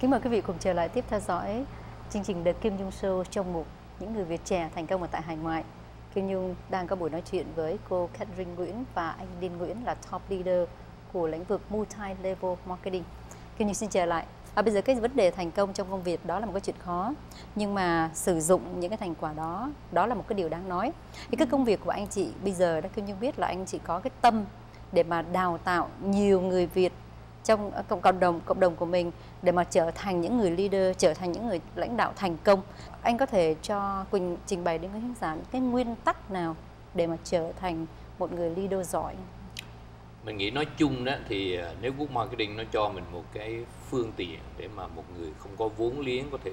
Kính mời quý vị cùng trở lại tiếp theo dõi chương trình The Kim Nhung Show trong mục Những người Việt trẻ thành công ở tại hải ngoại. Kim Nhung đang có buổi nói chuyện với cô Catherine Nguyễn và anh Đinh Nguyễn là top leader của lĩnh vực multi-level marketing. Kim Nhung xin trở lại. À, bây giờ cái vấn đề thành công trong công việc đó là một cái chuyện khó nhưng mà sử dụng những cái thành quả đó đó là một cái điều đáng nói thì cái công việc của anh chị bây giờ đã Kim Nhung biết là anh chị có cái tâm để mà đào tạo nhiều người Việt trong à, cộng cộng đồng cộng đồng của mình để mà trở thành những người leader, trở thành những người lãnh đạo thành công. Anh có thể cho Quỳnh trình bày đến với khán giả những cái nguyên tắc nào để mà trở thành một người leader giỏi? Mình nghĩ nói chung đó, thì à, nếu Google marketing nó cho mình một cái phương tiện để mà một người không có vốn liếng có thể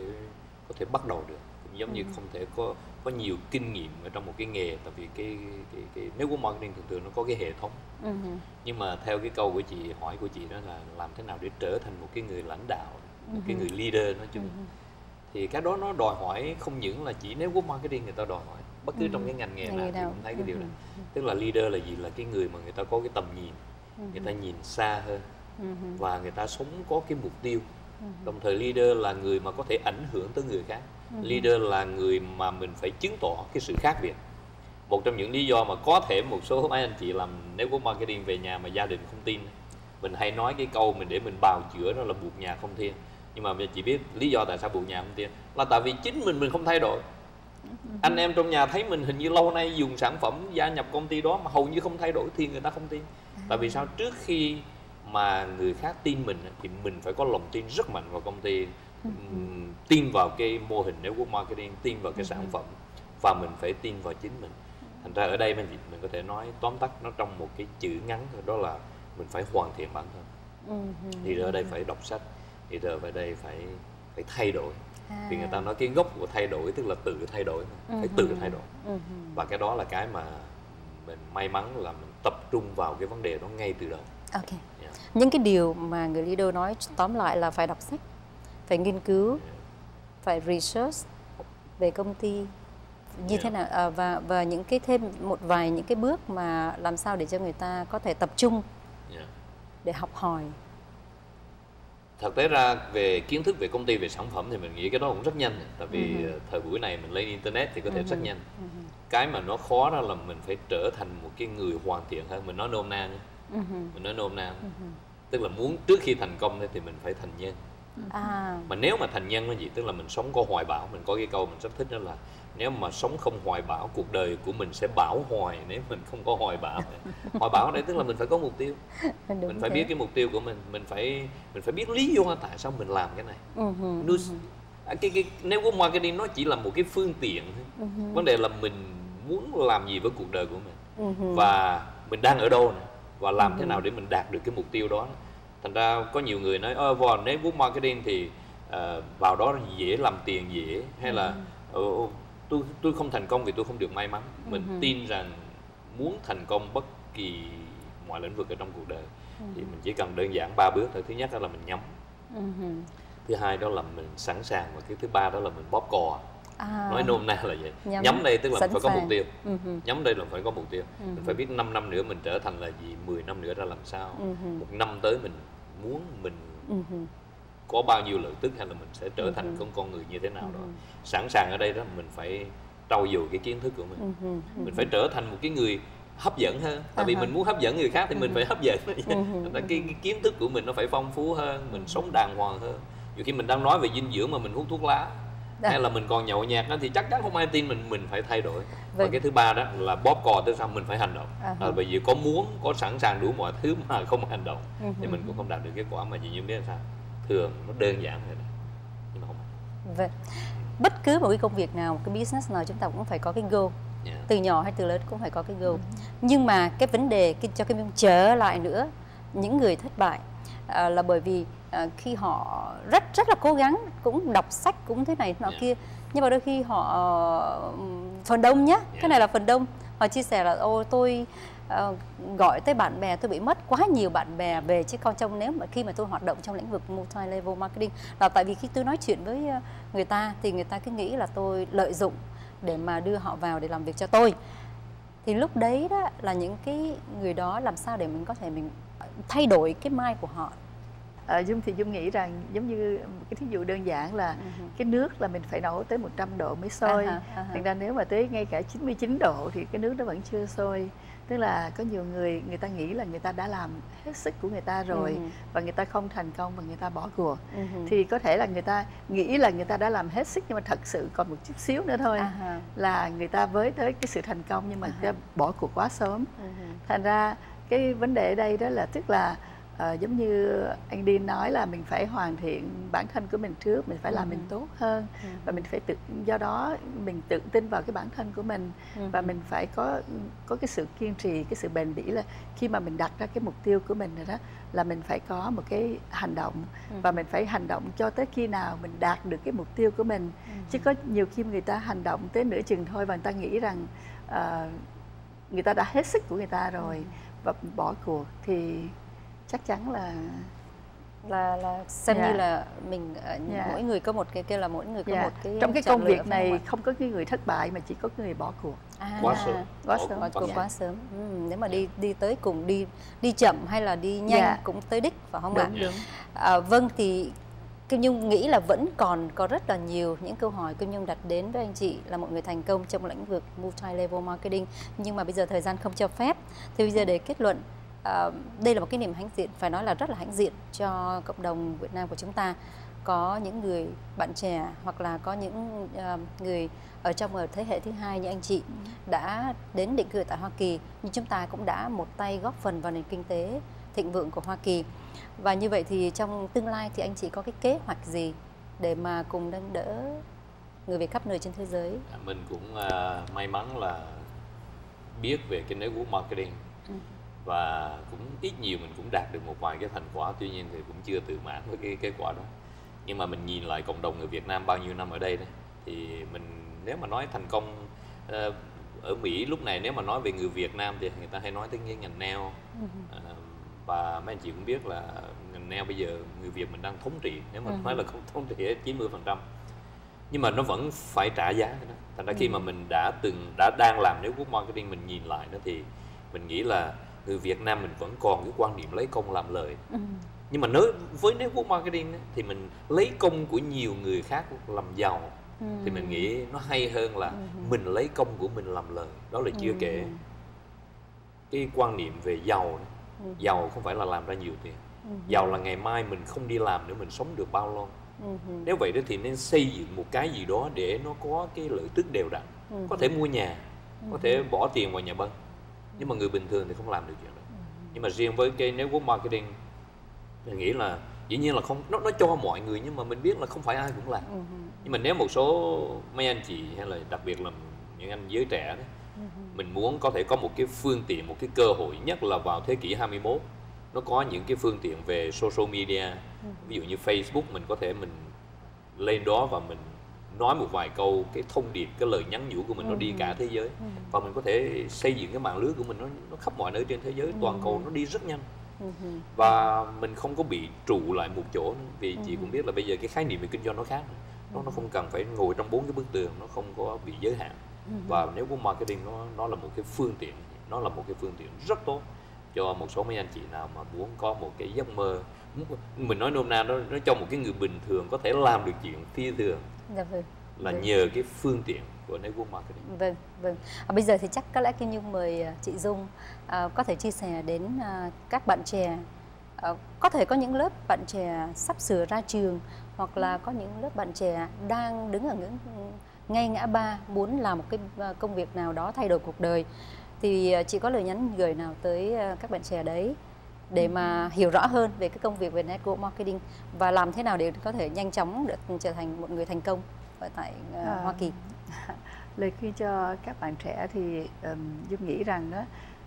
có thể bắt đầu được giống như ừ. không thể có có nhiều kinh nghiệm ở trong một cái nghề tại vì cái cái, cái nếu book marketing thường thường nó có cái hệ thống. Ừ. nhưng mà theo cái câu của chị hỏi của chị đó là làm thế nào để trở thành một cái người lãnh đạo một cái ừ. người leader nói chung. Thì cái đó nó đòi hỏi không những là chỉ nếu book marketing người ta đòi hỏi bất cứ trong cái ngành nghề nào thì cũng thấy cái điều này tức là leader là gì? Là cái người mà người ta có cái tầm nhìn người ta nhìn xa hơn và người ta sống có cái mục tiêu đồng thời leader là người mà có thể ảnh hưởng tới người khác. Leader là người mà mình phải chứng tỏ cái sự khác biệt. Một trong những lý do mà có thể một số mấy anh chị làm nếu có marketing về nhà mà gia đình không tin mình hay nói cái câu mình để mình bào chữa đó là buộc nhà không thiên. Nhưng mà mình chỉ biết lý do tại sao buộc nhà không tin là tại vì chính mình mình không thay đổi. Anh em trong nhà thấy mình hình như lâu nay dùng sản phẩm gia nhập công ty đó mà hầu như không thay đổi thì người ta không tin. Tại vì sao? Trước khi mà người khác tin mình thì mình phải có lòng tin rất mạnh vào công ty tin vào cái mô hình network marketing tin vào cái sản phẩm và mình phải tin vào chính mình. Thành ra ở đây mình mình có thể nói tóm tắt nó trong một cái chữ ngắn thôi đó là mình phải hoàn thiện bản thân. Thì ở đây phải đọc sách thì ở đây phải phải thay đổi. À. vì người ta nói cái gốc của thay đổi tức là tự thay đổi phải tự thay đổi. Và cái đó là cái mà mình may mắn là mình tập trung vào cái vấn đề đó ngay từ đầu ok yeah. những cái điều mà người leader nói tóm lại là phải đọc sách phải nghiên cứu yeah. phải research về công ty như yeah. thế nào à, và và những cái thêm một vài những cái bước mà làm sao để cho người ta có thể tập trung yeah. để học hỏi thật tế ra về kiến thức về công ty về sản phẩm thì mình nghĩ cái đó cũng rất nhanh tại vì uh-huh. thời buổi này mình lên internet thì có thể uh-huh. rất nhanh uh-huh. cái mà nó khó đó là mình phải trở thành một cái người hoàn thiện hơn mình nói nôm na nhé uh-huh. mình nói nôm na uh-huh. tức là muốn trước khi thành công thì mình phải thành nhân à. mà nếu mà thành nhân là gì tức là mình sống có hoài bão mình có cái câu mình rất thích đó là nếu mà sống không hoài bão cuộc đời của mình sẽ bão hoài nếu mình không có hoài bão hoài bão ở đây tức là mình phải có mục tiêu Đúng mình phải thế. biết cái mục tiêu của mình mình phải mình phải biết lý do tại sao mình làm cái này uh-huh, uh-huh. cái cái nếu có marketing nó chỉ là một cái phương tiện uh-huh. vấn đề là mình muốn làm gì với cuộc đời của mình uh-huh. và mình đang ở đâu này và làm thế nào để mình đạt được cái mục tiêu đó. Thành ra có nhiều người nói ơ vào nếu book marketing thì uh, vào đó dễ làm tiền dễ hay là uh, tôi tôi không thành công vì tôi không được may mắn. Mình uh-huh. tin rằng muốn thành công bất kỳ mọi lĩnh vực ở trong cuộc đời uh-huh. thì mình chỉ cần đơn giản ba bước thôi. Thứ nhất đó là mình nhắm. Uh-huh. thứ hai đó là mình sẵn sàng và cái thứ ba đó là mình bóp cò à. nói nôm na là vậy. Nhắm, nhắm đây tức là mình phải có mục tiêu. Uh-huh. nhắm đây là phải có mục tiêu. Uh-huh. mình phải biết 5 năm nữa mình trở thành là gì 10 năm nữa ra làm sao. Uh-huh. một năm tới mình muốn mình uh-huh có bao nhiêu lợi tức hay là mình sẽ trở thành con con người như thế nào đó. sẵn sàng ở đây đó mình phải trau dồi cái kiến thức của mình. Mình phải trở thành một cái người hấp dẫn hơn. Tại vì mình muốn hấp dẫn người khác thì mình phải hấp dẫn. Cái, cái kiến thức của mình nó phải phong phú hơn mình sống đàng hoàng hơn. Nhiều khi mình đang nói về dinh dưỡng mà mình hút thuốc lá Đã. hay là mình còn nhậu nhạt đó thì chắc chắn không ai tin mình mình phải thay đổi. Vâng. và cái thứ ba đó là bóp cò tới sao mình phải hành động. À, à, bởi vì có muốn có sẵn sàng đủ mọi thứ mà không hành động thì mình cũng không đạt được kết quả mà gì như biết là sao. Thường nó đơn giản vậy nhưng mà không vậy bất cứ một cái công việc nào một cái business nào chúng ta cũng phải có cái goal. Yeah. từ nhỏ hay từ lớn cũng phải có cái goal. Ừ. nhưng mà cái vấn đề cái, cho cái trở lại nữa những người thất bại à, là bởi vì à, khi họ rất rất là cố gắng cũng đọc sách cũng thế này nọ yeah. kia nhưng mà đôi khi họ phần đông nhá yeah. cái này là phần đông họ chia sẻ là ô tôi uh, gọi tới bạn bè tôi bị mất quá nhiều bạn bè về chứ con trông nếu mà khi mà tôi hoạt động trong lĩnh vực multi level marketing là tại vì khi tôi nói chuyện với ờ, người ta thì người ta cứ nghĩ là tôi lợi dụng để mà đưa họ vào để làm việc cho tôi thì lúc đấy đó là những cái người đó làm sao để mình có thể mình thay đổi cái mai của họ à, dung thì dung nghĩ rằng giống như cái thí dụ đơn giản là uh-huh. cái nước là mình phải nấu tới 100 độ mới sôi uh-huh, uh-huh. thành ra nếu mà tới ngay cả 99 độ thì cái nước nó vẫn chưa sôi tức là có nhiều người người ta nghĩ là người ta đã làm hết sức của người ta rồi uh-huh. và người ta không thành công và người ta bỏ cuộc uh-huh. thì có thể là người ta nghĩ là người ta đã làm hết sức nhưng mà thật sự còn một chút xíu nữa thôi uh-huh. là người ta với tới cái sự thành công nhưng mà uh-huh. bỏ cuộc quá sớm uh-huh. thành ra cái vấn đề ở đây đó là tức là à, giống như anh đi nói là mình phải hoàn thiện bản thân của mình trước mình phải làm ừ. mình tốt hơn ừ. và mình phải tự do đó mình tự tin vào cái bản thân của mình ừ. và mình phải có có cái sự kiên trì cái sự bền bỉ là khi mà mình đặt ra cái mục tiêu của mình rồi đó là mình phải có một cái hành động ừ. và mình phải hành động cho tới khi nào mình đạt được cái mục tiêu của mình ừ. chứ có nhiều khi người ta hành động tới nửa chừng thôi và người ta nghĩ rằng uh, người ta đã hết sức của người ta rồi ừ. và bỏ cuộc thì chắc chắn là là là xem yeah. như dạ. là mình yeah. Ờ, dạ. mỗi người có một cái kia là mỗi người có yeah. Dạ. một cái trong cái công việc này không, không có cái người thất bại mà chỉ có cái người bỏ cuộc à, quá sớm quá sớm bỏ cuộc quá sớm ừ, nếu mà đi đi tới cùng đi đi chậm hay là đi nhanh yeah. cũng tới đích phải không ạ đúng, À, vâng thì Kim Nhung nghĩ là vẫn còn có rất là nhiều những câu hỏi Kim Nhung đặt đến với anh chị là một người thành công trong lĩnh vực multi-level marketing nhưng mà bây giờ thời gian không cho phép. Thì bây giờ để kết luận uh, đây là một cái niềm hãnh diện phải nói là rất là hãnh diện cho cộng đồng Việt Nam của chúng ta. Có những người bạn trẻ hoặc là có những uh, người ở trong ở thế hệ thứ hai như anh chị đã đến định cư tại Hoa Kỳ. Nhưng chúng ta cũng đã một tay góp phần vào nền kinh tế thịnh vượng của Hoa Kỳ. Và như vậy thì trong tương lai thì anh chị có cái kế hoạch gì để mà cùng nâng đỡ người Việt khắp nơi trên thế giới? Mình cũng uh, may mắn là biết về cái network marketing. Ừ và cũng ít nhiều mình cũng đạt được một vài cái thành quả tuy nhiên thì cũng chưa tự mãn với cái kết quả đó. Nhưng mà mình nhìn lại cộng đồng người Việt Nam bao nhiêu năm ở đây đấy thì mình nếu mà nói thành công uh, ở Mỹ lúc này nếu mà nói về người Việt Nam thì người ta hay nói tới cái ngành nail uh, và mấy anh chị cũng biết là ngành nail bây giờ người Việt mình đang thống trị nếu mà nói là không thống trị 90 phần trăm. Nhưng mà nó vẫn phải trả giá đó. thành ra khi mà mình đã từng đã đang làm nếu quốc marketing mình nhìn lại đó thì mình nghĩ là người Việt Nam mình vẫn còn cái quan niệm lấy công làm lời ừ. nhưng mà nếu với network marketing thì mình lấy công của nhiều người khác làm giàu ừ. thì mình nghĩ nó hay hơn là ừ. mình lấy công của mình làm lời đó là chưa ừ. kể cái quan niệm về giàu ừ. giàu không phải là làm ra nhiều tiền ừ. giàu là ngày mai mình không đi làm nữa mình sống được bao lâu ừ. nếu vậy đó thì nên xây dựng một cái gì đó để nó có cái lợi tức đều đặn ừ. có thể mua nhà có thể bỏ tiền vào nhà băng nhưng mà người bình thường thì không làm được chuyện đó. Nhưng mà riêng với cái network marketing mình nghĩ là dĩ nhiên là không nó nó cho mọi người nhưng mà mình biết là không phải ai cũng làm. Uh nhưng mà nếu một số mấy anh chị hay là đặc biệt là những anh giới trẻ đấy uh mình muốn có thể có một cái phương tiện một cái cơ hội nhất là vào thế kỷ 21 nó có những cái phương tiện về social media. Ví dụ như Facebook mình có thể mình lên đó và mình nói một vài câu cái thông điệp cái lời nhắn nhủ của mình ừ. nó đi cả thế giới ừ. và mình có thể xây dựng cái mạng lưới của mình nó, nó khắp mọi nơi trên thế giới ừ. toàn cầu nó đi rất nhanh ừ. và mình không có bị trụ lại một chỗ nữa. vì ừ. chị cũng biết là bây giờ cái khái niệm về kinh doanh nó khác nó nó không cần phải ngồi trong bốn cái bức tường nó không có bị giới hạn ừ. và nếu có marketing nó nó là một cái phương tiện nó là một cái phương tiện rất tốt cho một số mấy anh chị nào mà muốn có một cái giấc mơ mình nói nôm na nó nó cho một cái người bình thường có thể làm được chuyện phi thường dạ vâng là vâng. nhờ cái phương tiện của network marketing. Vâng, vâng. À, bây giờ thì chắc có lẽ Kim Nhung mời à, chị Dung à, có thể chia sẻ đến à, các bạn trẻ à, có thể có những lớp bạn trẻ sắp sửa ra trường hoặc là có những lớp bạn trẻ đang đứng ở những ngay ngã ba muốn làm một cái à, công việc nào đó thay đổi cuộc đời thì à, chị có lời nhắn gửi nào tới các bạn trẻ đấy để mà hiểu rõ hơn về cái công việc về network marketing và làm thế nào để có thể nhanh chóng được trở thành một người thành công ở tại uh, à, Hoa Kỳ. Lời khuyên cho các bạn trẻ thì um, Dung nghĩ rằng đó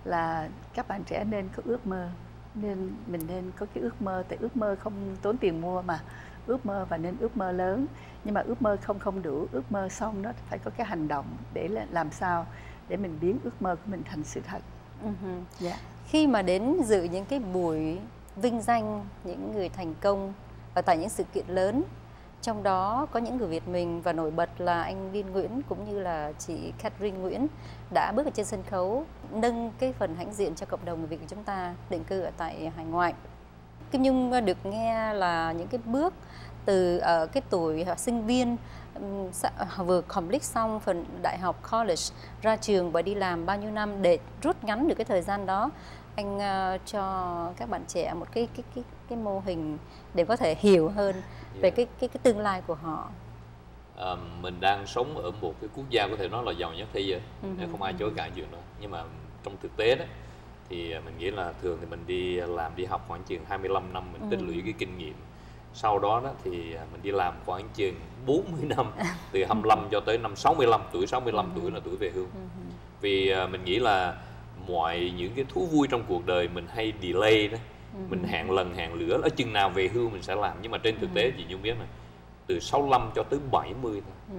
là các bạn trẻ nên có ước mơ nên mình nên có cái ước mơ tại ước mơ không tốn tiền mua mà ước mơ và nên ước mơ lớn nhưng mà ước mơ không không đủ ước mơ xong nó phải có cái hành động để làm sao để mình biến ước mơ của mình thành sự thật uh-huh. yeah. Dạ khi mà đến dự những cái buổi vinh danh những người thành công ở tại những sự kiện lớn trong đó có những người Việt mình và nổi bật là anh Liên Nguyễn cũng như là chị Catherine Nguyễn đã bước ở trên sân khấu nâng cái phần hãnh diện cho cộng đồng người Việt của chúng ta định cư ở tại hải ngoại Kim Nhung được nghe là những cái bước từ ở cái tuổi sinh viên vừa complete xong phần đại học college ra trường và đi làm bao nhiêu năm để rút ngắn được cái thời gian đó anh uh, cho các bạn trẻ một cái cái cái cái mô hình để có thể hiểu hơn yeah. về cái cái cái tương lai của họ. À, mình đang sống ở một cái quốc gia có thể nói là giàu nhất thế giới, uh-huh. không ai chối cãi chuyện đó. Nhưng mà trong thực tế đó thì mình nghĩ là thường thì mình đi làm đi học khoảng chừng 25 năm mình uh-huh. tích lũy cái kinh nghiệm sau đó, đó thì mình đi làm khoảng chừng 40 năm từ 25 cho tới năm 65 tuổi 65 uh-huh. tuổi là tuổi về hưu uh-huh. vì mình nghĩ là mọi những cái thú vui trong cuộc đời mình hay delay đó mình hẹn lần hẹn lửa ở chừng nào về hưu mình sẽ làm nhưng mà trên thực tế chị Nhung biết này từ 65 cho tới 70 thôi.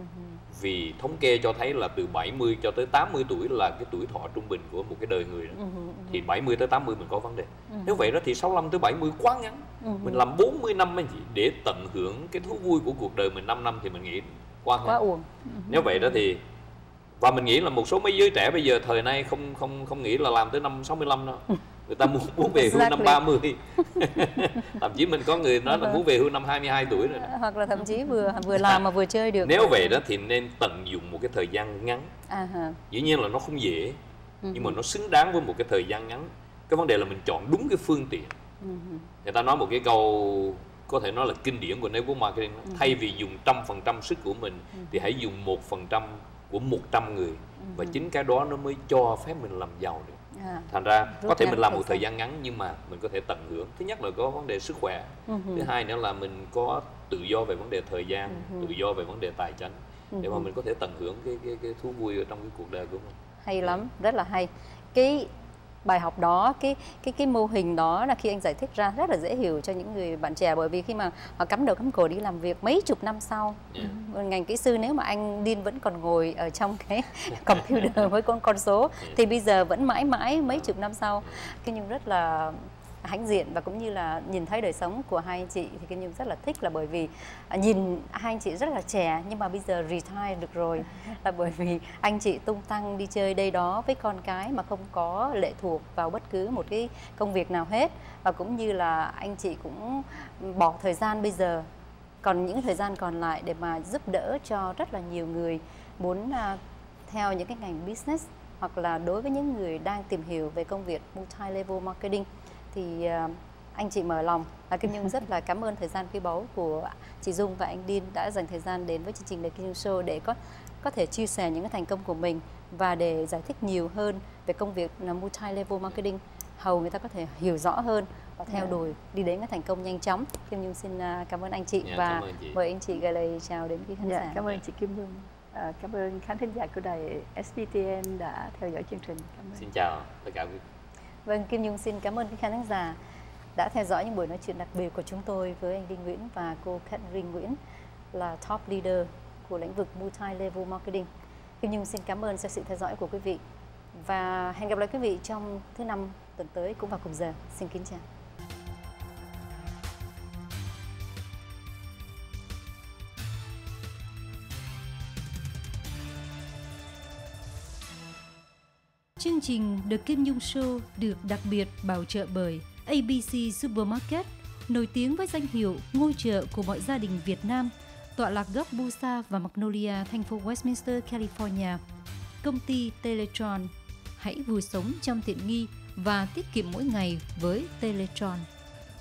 Vì thống kê cho thấy là từ 70 cho tới 80 tuổi là cái tuổi thọ trung bình của một cái đời người đó uh-huh. thì 70 tới 80 mình có vấn đề uh-huh. nếu vậy đó thì 65 tới 70 quá ngắn uh-huh. mình làm 40 năm anh chị để tận hưởng cái thú vui của cuộc đời mình 5 năm thì mình nghĩ quá quá uổng uh-huh. nếu vậy đó thì và mình nghĩ là một số mấy giới trẻ bây giờ thời nay không không không nghĩ là làm tới năm 65 đâu người ta muốn muốn về hưu năm 30 thậm chí mình có người nói là muốn về hưu năm 22 tuổi rồi đó. hoặc là thậm chí vừa vừa làm mà vừa chơi được nếu vậy đó thì nên tận dụng một cái thời gian ngắn uh-huh. dĩ nhiên là nó không dễ uh-huh. nhưng mà nó xứng đáng với một cái thời gian ngắn cái vấn đề là mình chọn đúng cái phương tiện uh-huh. người ta nói một cái câu có thể nói là kinh điển của network marketing uh-huh. thay vì dùng trăm phần trăm sức của mình uh-huh. thì hãy dùng một phần trăm của 100 người uh-huh. và chính cái đó nó mới cho phép mình làm giàu được À, thành ra có thể mình làm một thời gian ngắn nhưng mà mình có thể tận hưởng thứ nhất là có vấn đề sức khỏe uh-huh. thứ hai nữa là mình có tự do về vấn đề thời gian uh-huh. tự do về vấn đề tài chính uh-huh. để mà mình có thể tận hưởng cái cái cái thú vui ở trong cái cuộc đời của mình hay lắm rất là hay cái bài học đó cái cái cái mô hình đó là khi anh giải thích ra rất là dễ hiểu cho những người bạn trẻ. Bởi vì khi mà họ cắm đầu cắm cổ đi làm việc mấy chục năm sau yeah. ngành kỹ sư nếu mà anh điên vẫn còn ngồi ở trong cái computer với con con số thì bây giờ vẫn mãi mãi mấy chục năm sau. Cái nhưng rất là hãnh diện và cũng như là nhìn thấy đời sống của hai anh chị thì Kim Nhung rất là thích là bởi vì à, nhìn hai anh chị rất là trẻ nhưng mà bây giờ retire được rồi là bởi vì anh chị tung tăng đi chơi đây đó với con cái mà không có lệ thuộc vào bất cứ một cái công việc nào hết. Và cũng như là anh chị cũng bỏ thời gian bây giờ còn những thời gian còn lại để mà giúp đỡ cho rất là nhiều người muốn uh, theo những cái ngành business hoặc là đối với những người đang tìm hiểu về công việc multi level marketing thì ờ, anh chị mở lòng và Kim Nhung rất là cảm ơn thời gian quý báu của chị Dung và anh Điên đã dành thời gian đến với chương trình The Kim Nhung Show để có có thể chia sẻ những cái thành công của mình và để giải thích nhiều hơn về công việc là multi level marketing hầu người ta có thể hiểu rõ hơn và theo dạ. đuổi đi đến cái thành công nhanh chóng. Kim Nhung xin ờ, cảm ơn anh chị yeah, dạ, và chị. mời anh chị gửi lời chào đến quý khán yeah, giả. Cảm ơn chị Kim Nhung. À, cảm ơn khán thính giả của đài SPTN đã theo dõi chương trình. Cảm ơn. Xin chào tất cả quý Vâng, Kim Nhung xin cảm ơn các khán giả đã theo dõi những buổi nói chuyện đặc biệt của chúng tôi với anh Đinh Nguyễn và cô Catherine Nguyễn là top leader của lĩnh vực multi-level marketing. Kim Nhung xin cảm ơn cho sự theo dõi của quý vị và hẹn gặp lại quý vị trong thứ năm tuần tới cũng vào cùng giờ. Xin kính chào. Chương trình The Kim Nhung Show được đặc biệt bảo trợ bởi ABC Supermarket, nổi tiếng với danh hiệu ngôi chợ của mọi gia đình Việt Nam, tọa lạc góc Busa và Magnolia, thành phố Westminster, California. Công ty Teletron, hãy vui sống trong tiện nghi và tiết kiệm mỗi ngày với Teletron.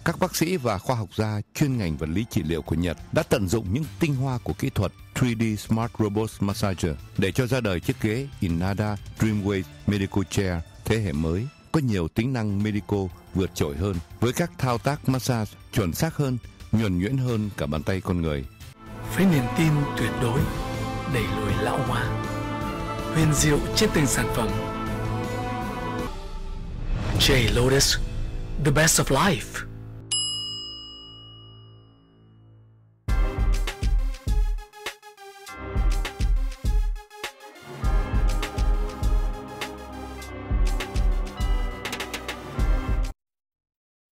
Các bác sĩ và khoa học gia chuyên ngành vật lý trị liệu của Nhật đã tận dụng những tinh hoa của kỹ thuật 3D Smart Robot Massager để cho ra đời chiếc ghế Inada Dreamwave Medical Chair thế hệ mới có nhiều tính năng medical vượt trội hơn với các thao tác massage chuẩn xác hơn, nhuần nhuyễn hơn cả bàn tay con người. Với niềm tin tuyệt đối, đẩy lùi lão hóa, huyền diệu trên từng sản phẩm. J Lotus, the best of life.